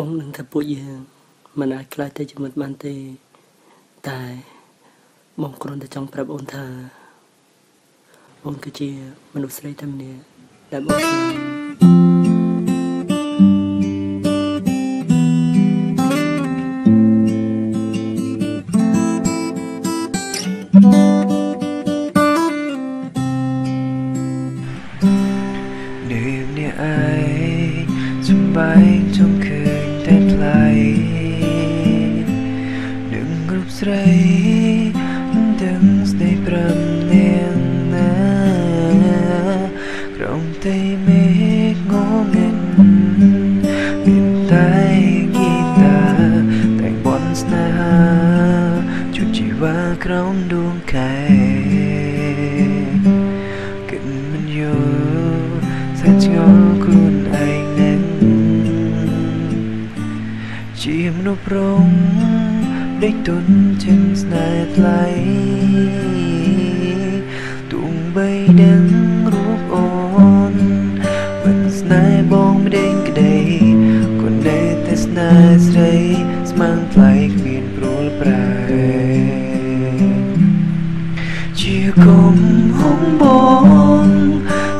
បងនឹងថាពួកយើងមិនអាចខ្លាចទៅជាមិត្តបានទេ តែបងគ្រាន់តែចង់ប្រាប់អូនថាអូនគឺជាមនុស្សស្រីតែម្នាក់ដែលបងស្រឡាញ់នៅនេះឯងសំបែងចង់ឃើញ នឹងរូបស្រីមិនដឹងស្ដីប្រាំនាងណាក្រុមតែមេឃងងឹងមានតែគីតាតែងបនស្នេហាជួនជីវ៉ាក្រោមដួងខែគិតមិនយល់សាច់ឆ្ងល់ខ្លួនឯងនឹងជាមនុស្សប្រង ដេកទុនចិនស្នេហ៍ថ្លៃទុំបីដឹងរូបអូនមិនស្នេហ៍បងមិនដេញក្ដីក៏នៅតែស្នេហ៍ស្រីស្មានថ្លៃគ្មានព្រួលប្រែជាគុំហងបង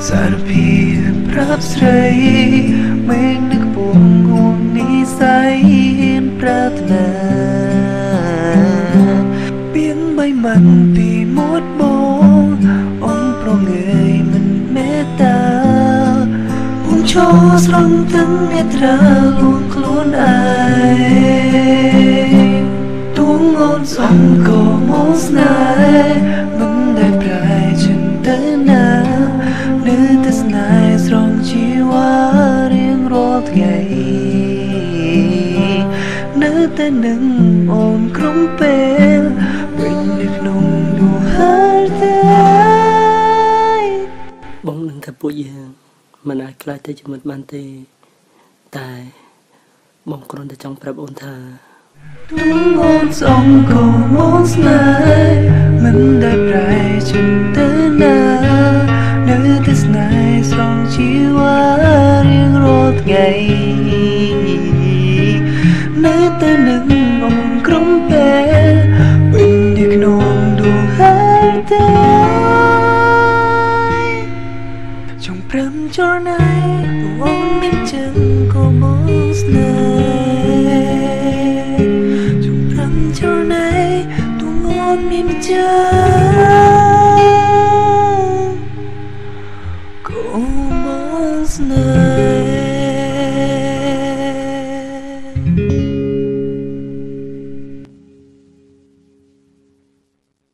សារភាពប្រាប់ស្រីមេឃនឹកពួងហួងនិស័យហ៊ានប្រាថ្នា ពីងបីម៉ាន់ពីមុតបងអងប្រងើយមិនមេត្តាបងឈរស្រង់ទាំងនេត្រាលួងខ្លួនឯងទួងអូនសំក៏មកស្នេហ៍មិនដែលប្រែចិនទៅណានៅតែស្នេហ៍ស្រងជីវ៉ារៀងរាល់ថ្ងៃនៅតែនឹងអូនក្រុមពេល ពួកយើងមិនអាចខ្លាចទៅជំនិតបានទេ តែបងគ្រាន់តែចង់ប្រាប់អូនថាទុំអូនសងក៏មកស្នេហ៍មិនដែលប្រែចិត្តទៅណានៅតែស្នេហ៍សងជីវ៉ារៀងរាល់ថ្ងៃនៅតែនៅ ស្នេហ៍ចងរំជួលណៃទួងអូនមានចាកុំមកស្នេហ៍